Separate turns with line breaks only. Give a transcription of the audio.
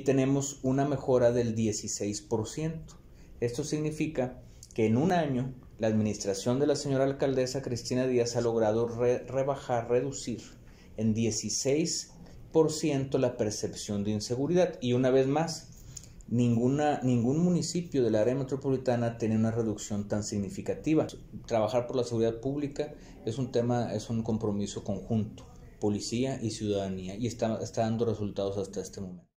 y tenemos una mejora del 16%. Esto significa que en un año la administración de la señora alcaldesa Cristina Díaz ha logrado rebajar, reducir en 16% la percepción de inseguridad. Y una vez más, ninguna, ningún municipio de la área metropolitana tiene una reducción tan significativa. Trabajar por la seguridad pública es un tema, es un compromiso conjunto, policía y ciudadanía, y está, está dando resultados hasta este momento.